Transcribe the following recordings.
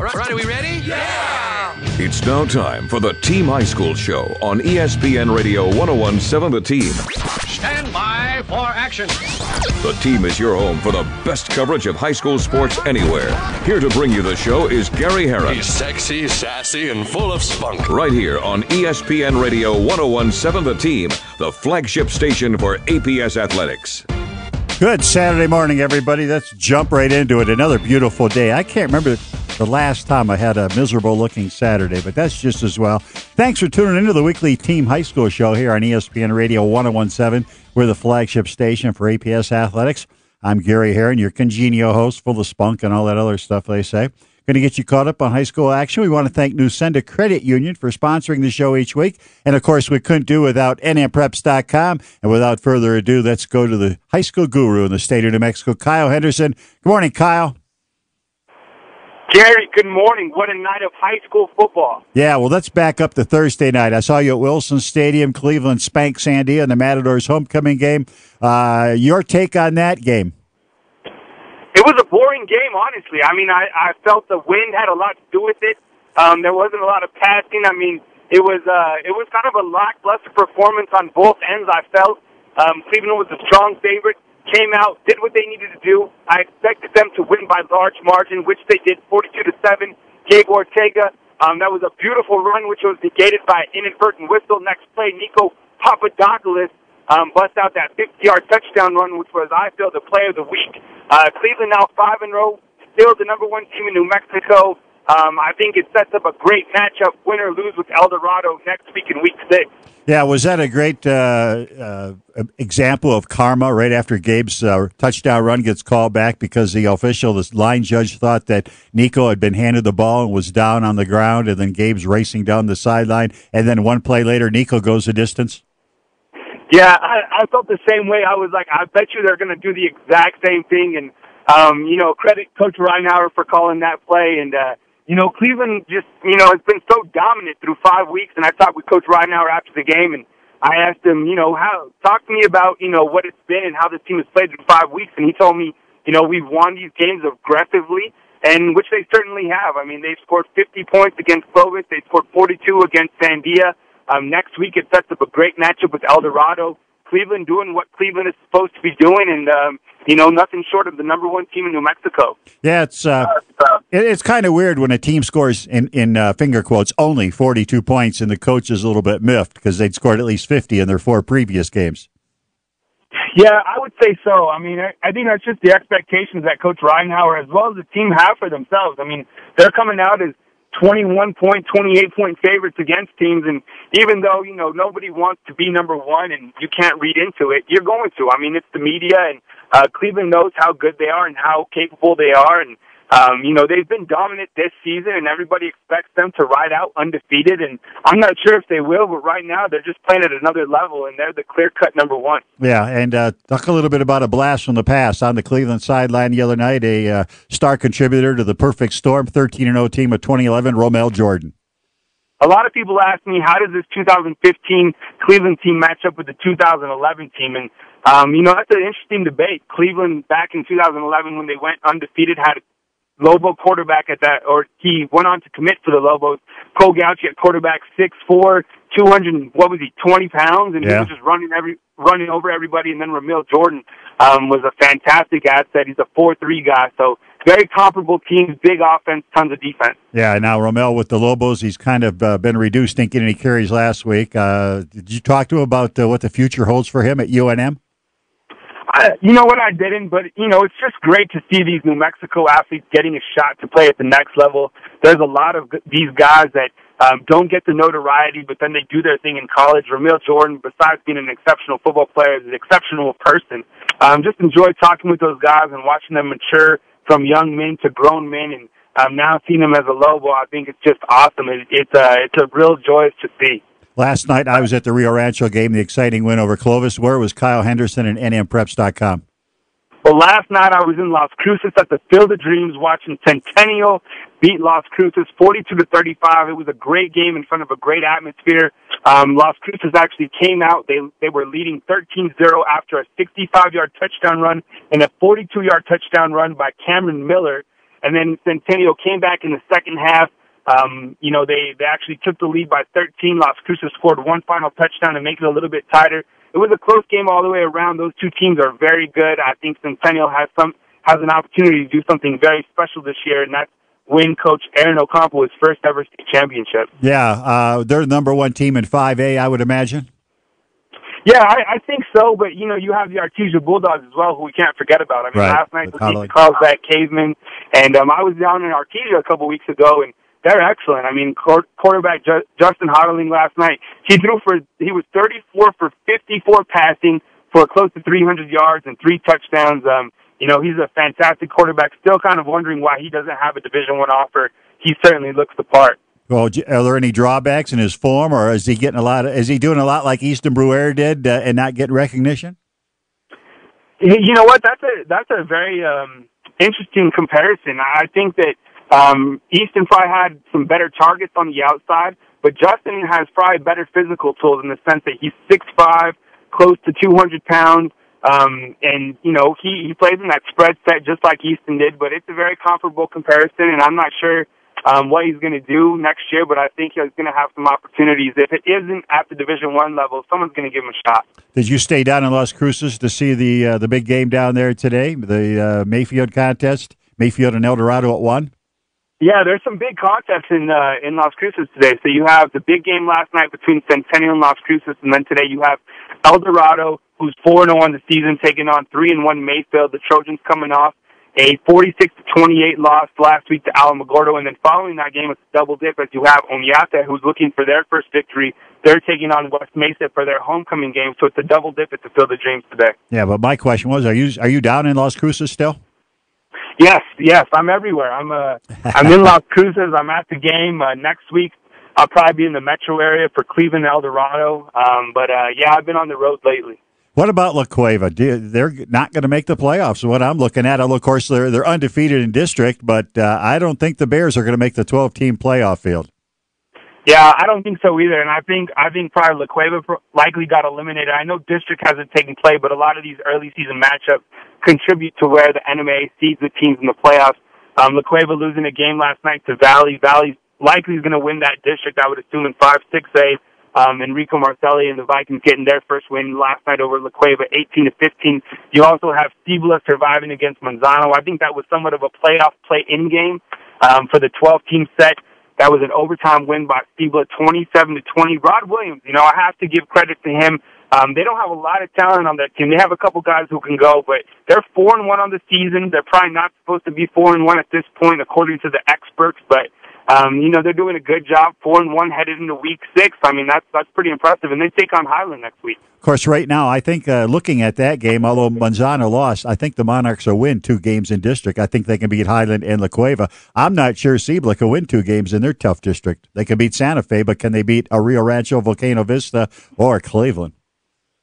right, right, are we ready? Yeah! It's now time for the Team High School Show on E ESPN Radio 1017 The Team. Stand by for action. The Team is your home for the best coverage of high school sports anywhere. Here to bring you the show is Gary Herron. He's sexy, sassy, and full of spunk. Right here on E ESPN Radio 1017 The Team, the flagship station for APS Athletics. Good Saturday morning, everybody. Let's jump right into it. Another beautiful day. I can't remember the last time I had a miserable looking Saturday, but that's just as well. Thanks for tuning into the weekly Team High School show here on ESPN Radio 1017. We're the flagship station for APS Athletics. I'm Gary Herron, your congenial host, full of spunk and all that other stuff they say. Going to get you caught up on high school action. We want to thank Nusenda Credit Union for sponsoring the show each week. And of course, we couldn't do without NMPreps.com. And without further ado, let's go to the high school guru in the state of New Mexico, Kyle Henderson. Good morning, Kyle. Gary, good morning. What a night of high school football. Yeah, well, let's back up to Thursday night. I saw you at Wilson Stadium. Cleveland spanked Sandia in the Matadors homecoming game. Uh, your take on that game? It was a boring game, honestly. I mean, I, I felt the wind had a lot to do with it. Um, there wasn't a lot of passing. I mean, it was uh, it was kind of a lackluster performance on both ends. I felt um, Cleveland was a strong favorite, came out, did what they needed to do. I expected them to win by large margin, which they did, 42 to seven. Gabe Ortega, um, that was a beautiful run, which was negated by an inadvertent whistle. Next play, Nico Papadopoulos um, bust out that 50-yard touchdown run, which was, I feel, the play of the week. Uh, Cleveland now five and row, still the number one team in New Mexico. Um, I think it sets up a great matchup, win or lose with El Dorado next week in week six. Yeah, was that a great uh, uh, example of karma right after Gabe's uh, touchdown run gets called back because the official, the line judge, thought that Nico had been handed the ball and was down on the ground, and then Gabe's racing down the sideline, and then one play later, Nico goes the distance? Yeah, I, I felt the same way. I was like, I bet you they're going to do the exact same thing. And, um, you know, credit Coach Ridenour for calling that play. And, uh, you know, Cleveland just, you know, has been so dominant through five weeks. And I talked with Coach Ridenour after the game and I asked him, you know, how, talk to me about, you know, what it's been and how this team has played through five weeks. And he told me, you know, we've won these games aggressively and which they certainly have. I mean, they've scored 50 points against Clovis. They scored 42 against Sandia. Um, next week it sets up a great matchup with El Dorado. Cleveland doing what Cleveland is supposed to be doing, and um, you know nothing short of the number one team in New Mexico. Yeah, it's uh, it, it's kind of weird when a team scores in in uh, finger quotes only forty two points, and the coach is a little bit miffed because they'd scored at least fifty in their four previous games. Yeah, I would say so. I mean, I, I think that's just the expectations that Coach Ridenour as well as the team have for themselves. I mean, they're coming out as 21 point, 28 point favorites against teams. And even though, you know, nobody wants to be number one and you can't read into it, you're going to. I mean, it's the media and, uh, Cleveland knows how good they are and how capable they are. And, um, you know, they've been dominant this season and everybody expects them to ride out undefeated. And I'm not sure if they will, but right now they're just playing at another level and they're the clear cut number one. Yeah, and uh, talk a little bit about a blast from the past on the Cleveland sideline the other night. A uh, star contributor to the Perfect Storm, 13 and 0 team of 2011, Romel Jordan. A lot of people ask me, how does this 2015 Cleveland team match up with the 2011 team? And, um, you know, that's an interesting debate. Cleveland back in 2011 when they went undefeated had Lobo quarterback at that, or he went on to commit for the Lobos. Cole Gautsche at quarterback, six four, two hundred, what was he, 20 pounds, and he was just running every, running over everybody. And then Ramil Jordan, um, was a fantastic asset. He's a 4-3 guy. So very comparable teams, big offense, tons of defense. Yeah, now Romel with the Lobos, he's kind of uh, been reduced, didn't get any carries last week. Uh, did you talk to him about uh, what the future holds for him at UNM? I, you know what? I didn't, but you know, it's just great to see these New Mexico athletes getting a shot to play at the next level. There's a lot of these guys that um, don't get the notoriety, but then they do their thing in college. Ramil Jordan, besides being an exceptional football player, is an exceptional person. Um, just enjoy talking with those guys and watching them mature from young men to grown men, and um, now seeing them as a Lobo, I think it's just awesome. It, it's a it's a real joy to see. Last night I was at the Rio Rancho game, the exciting win over Clovis. Where was Kyle Henderson and NMPreps.com? Well, last night I was in Las Cruces at the Field of Dreams watching Centennial beat Las Cruces 42 to 35. It was a great game in front of a great atmosphere. Um, Las Cruces actually came out. They, they were leading 13-0 after a 65 yard touchdown run and a 42 yard touchdown run by Cameron Miller. and then Centennial came back in the second half. Um, you know, they, they actually took the lead by 13. Las Cruces scored one final touchdown to make it a little bit tighter. It was a close game all the way around. Those two teams are very good. I think Centennial has some, has an opportunity to do something very special this year, and that's win coach Aaron Ocampo his first ever state championship. Yeah, uh, they're the number one team in 5A, I would imagine. Yeah, I, I think so, but you know, you have the Artesia Bulldogs as well, who we can't forget about. I mean, Right. last night The they beat College. the Carlsbad Cavemen, and um, I was down in Artesia a couple weeks ago, and they're excellent. I mean, quarterback Justin Hodling last night, he threw for he was 34 for 54 passing for close to 300 yards and three touchdowns. Um, you know, he's a fantastic quarterback. Still kind of wondering why he doesn't have a Division One offer. He certainly looks the part. Well, are there any drawbacks in his form, or is he getting a lot? Of, is he doing a lot like Easton Brewer did uh, and not getting recognition? You you know what? That's a that's a very um, interesting comparison. I think that um, Easton Fry had some better targets on the outside, but Justin has probably better physical tools in the sense that he's six five, close to two hundred pounds, um, and you know he he plays in that spread set just like Easton did. But it's a very comparable comparison, and I'm not sure. Um, what he's going to do next year, but I think he's going to have some opportunities. If it isn't at the Division One level, someone's going to give him a shot. Did you stay down in Las Cruces to see the uh, the big game down there today, the uh, Mayfield contest? Mayfield and El Dorado at one. Yeah, there's some big contests in uh, in Las Cruces today. So you have the big game last night between Centennial and Las Cruces, and then today you have El Dorado, who's four and zero on the season, taking on three and one Mayfield. The Trojans coming off a 46 to 28 loss last week to Alamogordo, and then following that game, it's a double dip as you have Oñate, who's looking for their first victory. They're taking on West Mesa for their homecoming game, so it's a double dip at the Field of Dreams today. Yeah, but my question was: Are you are you down in Las Cruces still? Yes, yes, I'm everywhere. I'm uh, I'm in Las Cruces. I'm at the game uh, next week. I'll probably be in the metro area for Cleveland, El Dorado. Um, but uh, yeah, I've been on the road lately. What about La Cueva? Do- They're not going to make the playoffs. What I'm looking at, of course, they're they're undefeated in district, but uh, I don't think the Bears are going to make the 12 team playoff field. Yeah, I don't think so either. And I think I think probably La Cueva likely got eliminated. I know district hasn't taken play, but a lot of these early season matchups contribute to where the NMA seeds the teams in the playoffs. Um, La Cueva losing a game last night to Valley. Valley likely is going to win that district. I would assume in five six A. Um, Enrico Marcelli and the Vikings getting their first win last night over La Cueva, 18 to 15. You also have Cibola surviving against Manzano. I think that was somewhat of a playoff play-in game um, for the 12-team set. That was an overtime win by Cibola, 27 to 20. Rod Williams, you know, I have to give credit to him. Um, they don't have a lot of talent on that team. They have a couple guys who can go, but they're four and one on the season. They're probably not supposed to be four and one at this point, according to the experts. But um, you know, they're doing a good job. Four and one headed into week six. I mean, that's that's pretty impressive. And they take on Highland next week. Of course, right now, I think uh, looking at that game, although Manzano lost, I think the Monarchs will win two games in district. I think they can beat Highland and La Cueva. I'm not sure Cibola can win two games in their tough district. They can beat Santa Fe, but can they beat a Rio Rancho, Volcano Vista, or Cleveland?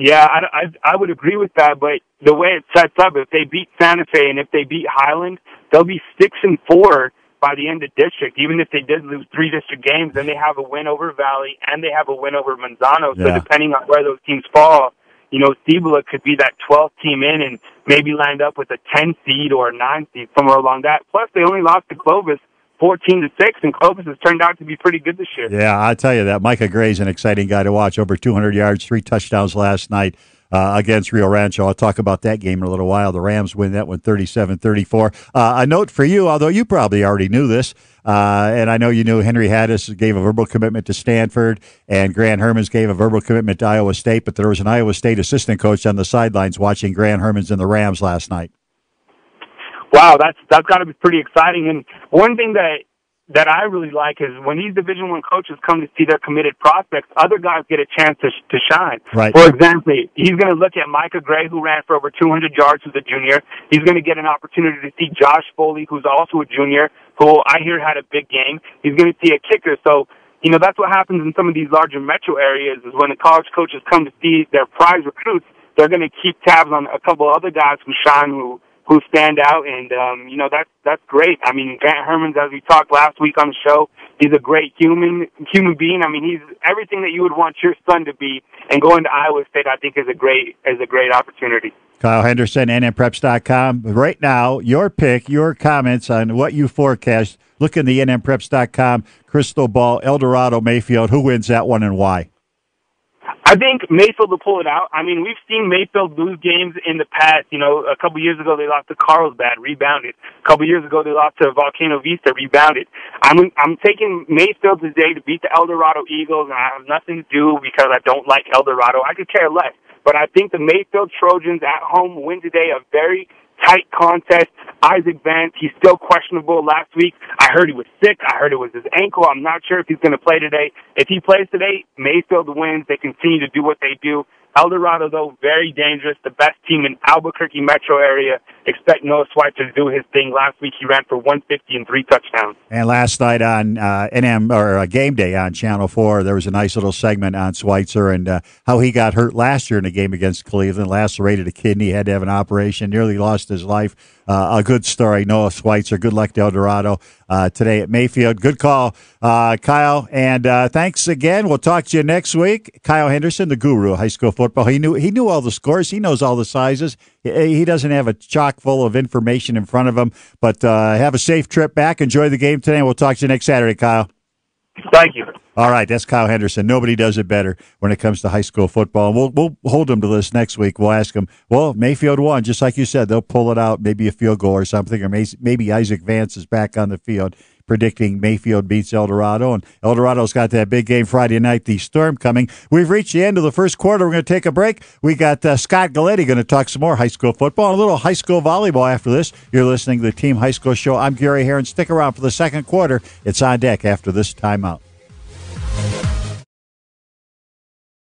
Yeah, I, I, I would agree with that. But the way it sets up, if they beat Santa Fe and if they beat Highland, they'll be six and four by the end of district. Even if they did lose three district games, then they have a win over Valley and they have a win over Manzano. So Yeah. depending on where those teams fall, you know, Cibola could be that 12th team in and maybe land up with a 10 seed or a 9 seed somewhere along that. Plus, they only lost to Clovis 14 to 6, and Clovis has turned out to be pretty good this year. Yeah, I tell you that Micah Gray's an exciting guy to watch. Over 200 yards, three touchdowns last night uh, against Rio Rancho. I'll talk about that game in a little while. The Rams win that one 37-34. Uh, a note for you, although you probably already knew this, uh, and I know you knew Henry Haddis gave a verbal commitment to Stanford, and Grant Hermans gave a verbal commitment to Iowa State, but there was an Iowa State assistant coach on the sidelines watching Grant Hermans and the Rams last night. Wow, that's that's got to be pretty exciting. And one thing that that I really like is when these Division One coaches come to see their committed prospects, other guys get a chance to to shine. Right. For example, he's going to look at Micah Gray, who ran for over 200 yards as a junior. He's going to get an opportunity to see Josh Foley, who's also a junior, who I hear had a big game. He's going to see a kicker. So. You know, that's what happens in some of these larger metro areas is when the college coaches come to see their prize recruits, they're going to keep tabs on a couple other guys who shine who, who stand out, and um, you know that's that's great. I mean, Grant Hermans, as we talked last week on the show, he's a great human human being. I mean, he's everything that you would want your son to be. And going to Iowa State, I think, is a great is a great opportunity. Kyle Henderson, NMPreps.com. Right now, your pick, your comments on what you forecast. Look in the NMPreps.com crystal ball. Eldorado Mayfield. Who wins that one and why? I think Mayfield will pull it out. I mean, we've seen Mayfield lose games in the past. You know, a couple years ago they lost to Carlsbad, rebounded. A couple years ago they lost to Volcano Vista, rebounded. I'm I'm taking Mayfield today to beat the El Dorado Eagles, and I have nothing to do because I don't like El Dorado. I could care less. But I think the Mayfield Trojans at home win today a very tight contest. Isaac Vance, he's still questionable. Last week, I heard he was sick. I heard it was his ankle. I'm not sure if he's going to play today. If he plays today, Mayfield wins. They continue to do what they do. El Dorado, though, very dangerous. The best team in Albuquerque metro area. Expect Noah Schweitzer to do his thing. Last week, he ran for 150 and three touchdowns. And last night on uh, NM or uh, Game Day on Channel Four, there was a nice little segment on Schweitzer and uh, how he got hurt last year in a game against Cleveland. Lacerated a kidney, had to have an operation, nearly lost his life. Uh, a good story. Noah Schweitzer. Good luck to El Dorado uh, today at Mayfield. Good call, uh, Kyle. And uh, thanks again. We'll talk to you next week. Kyle Henderson, the guru high school football. He knew he knew all the scores. He knows all the sizes. He doesn't have a chock full of information in front of him. But uh, have a safe trip back. Enjoy the game today. And we'll talk to you next Saturday, Kyle. Thank you. All right, that's Kyle Henderson. Nobody does it better when it comes to high school football. And we'll we'll hold him to this next week. We'll ask him. Well, Mayfield won, just like you said. They'll pull it out, maybe a field goal or something, or maybe Isaac Vance is back on the field predicting Mayfield beats El Dorado. And El Dorado's got that big game Friday night, the Storm coming. We've reached the end of the first quarter. We're going to take a break. We got uh, Scott Galletti going to talk some more high school football and a little high school volleyball after this. You're listening to the Team High School Show. I'm Gary Herron. Stick around for the second quarter. It's on deck after this timeout.